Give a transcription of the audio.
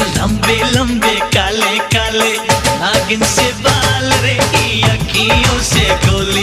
लंबे लंबे काले काले। नागिन से बाल रे अखियों से गोली।